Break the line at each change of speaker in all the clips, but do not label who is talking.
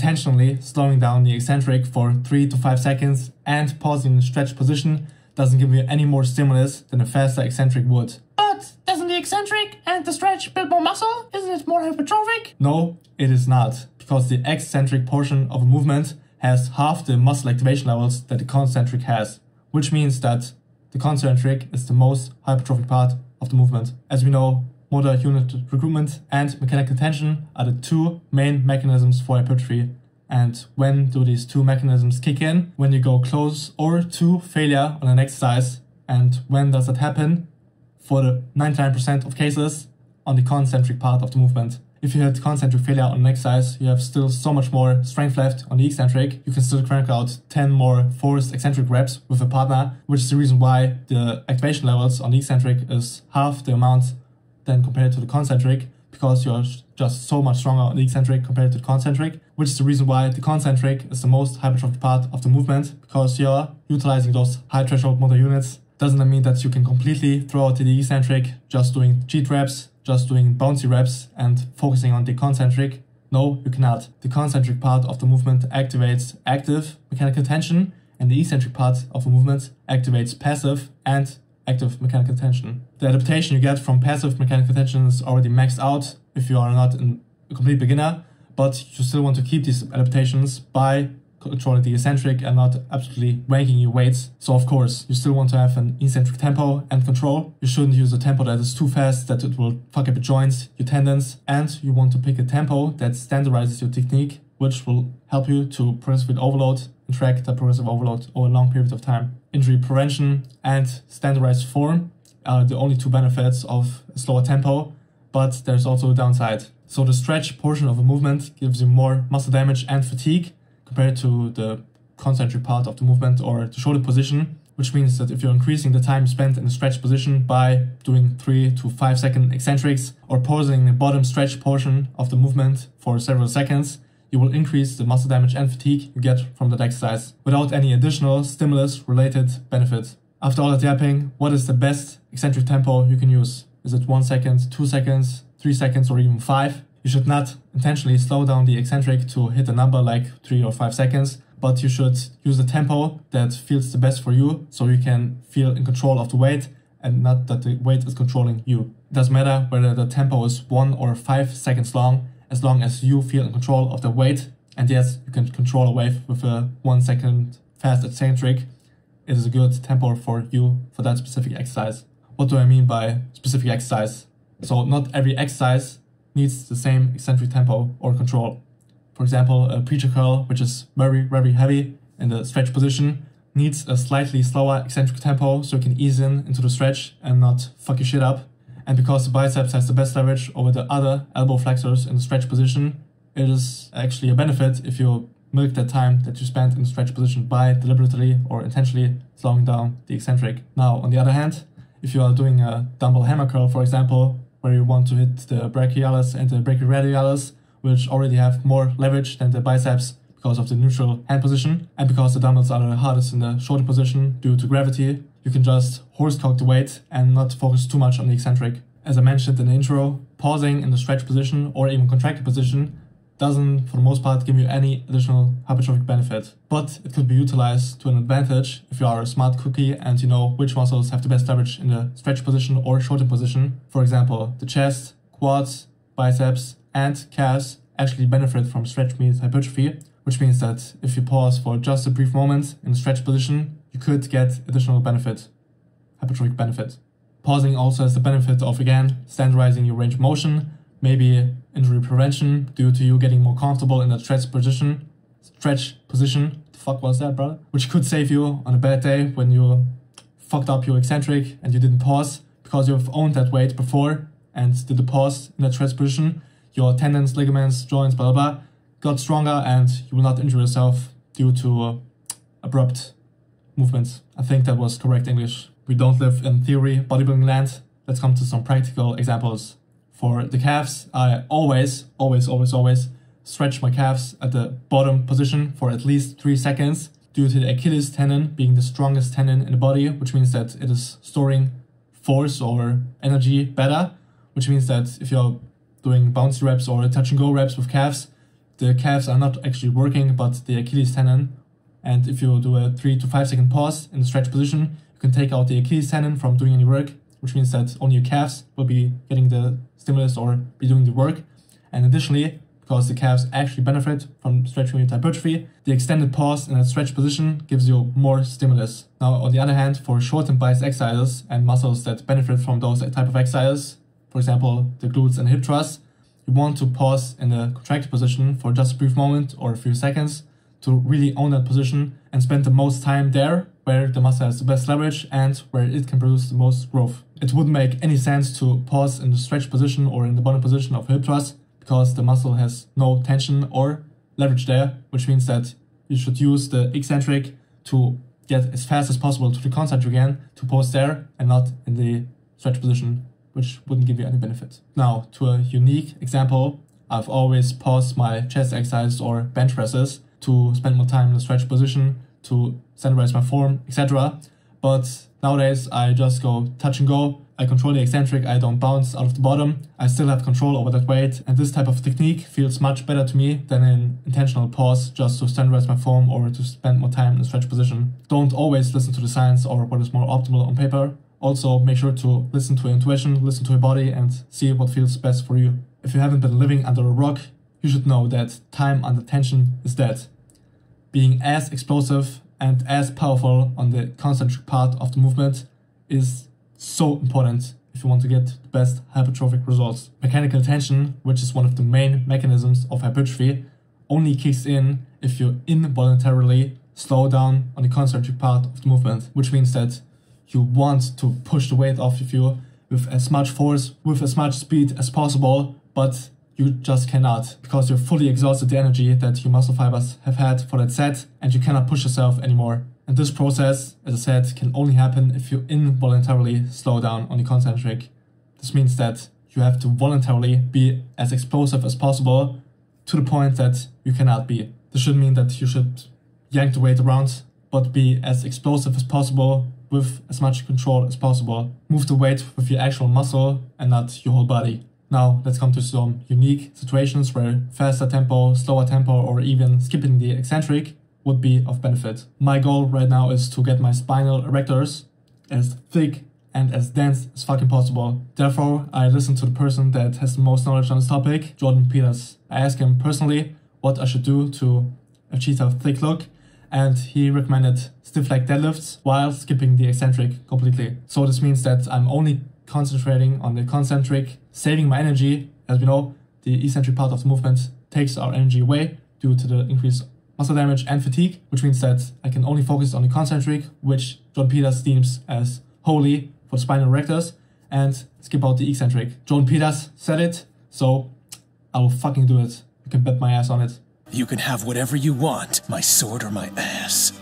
intentionally slowing down the eccentric for 3 to 5 seconds and pausing the stretch position doesn't give you any more stimulus than a faster eccentric would.
But doesn't the eccentric and the stretch build more muscle? Isn't it more hypertrophic?
No, it is not, because the eccentric portion of a movement has half the muscle activation levels that the concentric has, which means that the concentric is the most hypertrophic part of the movement. As we know, motor unit recruitment and mechanical tension are the two main mechanisms for hypertrophy. And when do these two mechanisms kick in? When you go close or to failure on an exercise. And when does that happen? For the 99% of cases, on the concentric part of the movement. If you hit concentric failure on an exercise, you have still so much more strength left on the eccentric. You can still crank out 10 more forced eccentric reps with a partner, which is the reason why the activation levels on the eccentric is half the amount than compared to the concentric, because you're just so much stronger on the eccentric compared to the concentric, which is the reason why the concentric is the most hypertrophic part of the movement, because you're utilizing those high threshold motor units. Doesn't mean that you can completely throw out the eccentric just doing cheat reps just doing bouncy reps and focusing on the concentric. No, you cannot. The concentric part of the movement activates active mechanical tension, and the eccentric part of the movement activates passive and active mechanical tension. The adaptation you get from passive mechanical tension is already maxed out if you are not a complete beginner, but you still want to keep these adaptations by controlling the eccentric and not absolutely wanking your weights. So of course, you still want to have an eccentric tempo and control. You shouldn't use a tempo that is too fast that it will fuck up your joints, your tendons, and you want to pick a tempo that standardizes your technique, which will help you to progressive overload and track that progressive overload over a long period of time. Injury prevention and standardized form are the only two benefits of slower tempo, but there's also a downside. So the stretch portion of a movement gives you more muscle damage and fatigue, compared to the concentric part of the movement or the shortened position, which means that if you're increasing the time spent in the stretch position by doing 3 to 5 second eccentrics or pausing the bottom stretch portion of the movement for several seconds, you will increase the muscle damage and fatigue you get from the that exercise without any additional stimulus related benefit. After all that yapping, what is the best eccentric tempo you can use? Is it 1 second, 2 seconds, 3 seconds, or even 5? You should not intentionally slow down the eccentric to hit a number like 3 or 5 seconds, but you should use a tempo that feels the best for you so you can feel in control of the weight and not that the weight is controlling you. It doesn't matter whether the tempo is 1 or 5 seconds long, as long as you feel in control of the weight. And yes, you can control a wave with a 1 second fast eccentric. It is a good tempo for you for that specific exercise. What do I mean by specific exercise? So not every exercise needs the same eccentric tempo or control. For example, a preacher curl, which is very, very heavy in the stretch position, needs a slightly slower eccentric tempo so you can ease in into the stretch and not fuck your shit up. And because the biceps has the best leverage over the other elbow flexors in the stretch position, it is actually a benefit if you milk that time that you spent in the stretch position by deliberately or intentionally slowing down the eccentric. Now, on the other hand, if you are doing a dumbbell hammer curl, for example, where you want to hit the brachialis and the brachioradialis, which already have more leverage than the biceps because of the neutral hand position and because the dumbbells are the hardest in the shortened position due to gravity, you can just horse cock the weight and not focus too much on the eccentric. As I mentioned in the intro, pausing in the stretch position or even contracted position doesn't, for the most part, give you any additional hypertrophic benefit. But it could be utilized to an advantage if you are a smart cookie and you know which muscles have the best leverage in the stretch position or shorten position. For example, the chest, quads, biceps, and calves actually benefit from stretch mediated hypertrophy, which means that if you pause for just a brief moment in the stretch position, you could get additional benefit, hypertrophic benefit. Pausing also has the benefit of again standardizing your range of motion maybe injury prevention due to you getting more comfortable in that stretch position. Stretch position. The fuck was that, brother? Which could save you on a bad day when you fucked up your eccentric and you didn't pause because you've owned that weight before and did the pause in that stretch position. Your tendons, ligaments, joints, blah blah blah, got stronger and you will not injure yourself due to uh, abrupt movements. I think that was correct English. We don't live in theory bodybuilding land. Let's come to some practical examples. For the calves, I always, always, always, always stretch my calves at the bottom position for at least three seconds due to the Achilles tendon being the strongest tendon in the body, which means that it is storing force or energy better, which means that if you're doing bouncy reps or touch and go reps with calves, the calves are not actually working, but the Achilles tendon. And if you do a three to five second pause in the stretch position, you can take out the Achilles tendon from doing any work, which means that only your calves will be getting the stimulus or be doing the work. And additionally, because the calves actually benefit from stretching with hypertrophy, the extended pause in that stretch position gives you more stimulus. Now, on the other hand, for short and biased exercises and muscles that benefit from those type of exercises, for example, the glutes and hip thrusts, you want to pause in the contracted position for just a brief moment or a few seconds to really own that position and spend the most time there where the muscle has the best leverage and where it can produce the most growth. It wouldn't make any sense to pause in the stretch position or in the bottom position of hip thrust because the muscle has no tension or leverage there, which means that you should use the eccentric to get as fast as possible to the concentric again to pause there and not in the stretch position, which wouldn't give you any benefit. Now, to a unique example, I've always paused my chest exercises or bench presses to spend more time in the stretch position, to standardize my form, etc. But nowadays I just go touch and go. I control the eccentric, I don't bounce out of the bottom. I still have control over that weight, and this type of technique feels much better to me than an intentional pause just to standardize my form or to spend more time in the stretch position. Don't always listen to the science or what is more optimal on paper. Also, make sure to listen to your intuition, listen to your body, and see what feels best for you. If you haven't been living under a rock, you should know that time under tension is dead. Being as explosive and as powerful on the concentric part of the movement is so important if you want to get the best hypertrophic results. Mechanical tension, which is one of the main mechanisms of hypertrophy, only kicks in if you involuntarily slow down on the concentric part of the movement, which means that you want to push the weight off of you with as much force, with as much speed as possible, but you just cannot because you're fully exhausted the energy that your muscle fibers have had for that set and you cannot push yourself anymore. And this process, as I said, can only happen if you involuntarily slow down on the concentric. This means that you have to voluntarily be as explosive as possible to the point that you cannot be. This should mean that you should yank the weight around, but be as explosive as possible with as much control as possible. Move the weight with your actual muscle and not your whole body. Now let's come to some unique situations where faster tempo, slower tempo, or even skipping the eccentric would be of benefit. My goal right now is to get my spinal erectors as thick and as dense as fucking possible. Therefore, I listen to the person that has the most knowledge on this topic, Jordan Peters. I asked him personally what I should do to achieve a thick look, and he recommended stiff leg deadlifts while skipping the eccentric completely. So this means that I'm only concentrating on the concentric, saving my energy. As we know, the eccentric part of the movement takes our energy away due to the increased muscle damage and fatigue, which means that I can only focus on the concentric, which John Peters deems as holy for spinal erectors, and skip out the eccentric. John Peters said it, so I will fucking do it. You can bet my ass on it.
You can have whatever you want, my sword or my ass.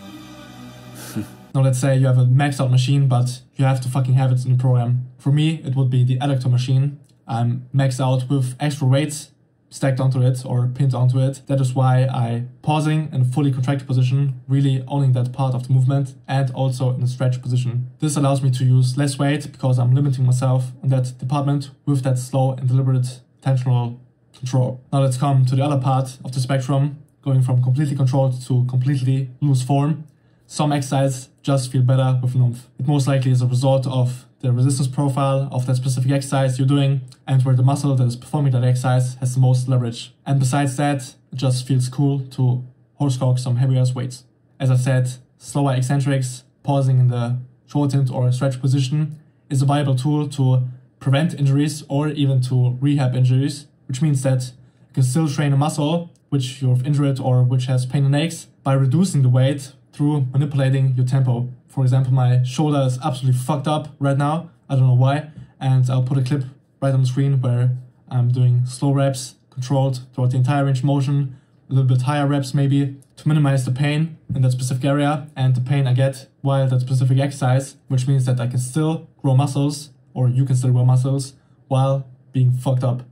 Now let's say you have a maxed out machine, but you have to fucking have it in the program. For me, it would be the Adductor machine. I'm maxed out with extra weights stacked onto it or pinned onto it. That is why I pausing in a fully contracted position, really owning that part of the movement and also in a stretch position. This allows me to use less weight because I'm limiting myself in that department with that slow and deliberate tensional control. Now let's come to the other part of the spectrum, going from completely controlled to completely loose form. Some exercises just feel better with oomph. It most likely is a result of the resistance profile of that specific exercise you're doing and where the muscle that is performing that exercise has the most leverage. And besides that, it just feels cool to horse cock some heavier weights. As I said, slower eccentrics, pausing in the shortened or stretch position is a viable tool to prevent injuries or even to rehab injuries, which means that you can still train a muscle which you've injured or which has pain and aches by reducing the weight through manipulating your tempo. For example, my shoulder is absolutely fucked up right now. I don't know why. And I'll put a clip right on the screen where I'm doing slow reps, controlled throughout the entire range of motion, a little bit higher reps maybe, to minimize the pain in that specific area and the pain I get while that specific exercise, which means that I can still grow muscles, or you can still grow muscles, while being fucked up.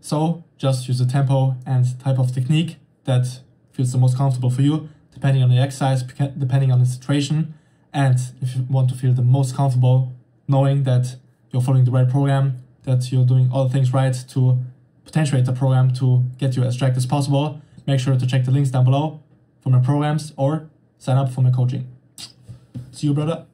So just use the tempo and type of technique that feels the most comfortable for you depending on the exercise, depending on the situation, and if you want to feel the most comfortable knowing that you're following the right program, that you're doing all the things right to potentiate the program to get you as jacked as possible, make sure to check the links down below for my programs or sign up for my coaching. See you, brother.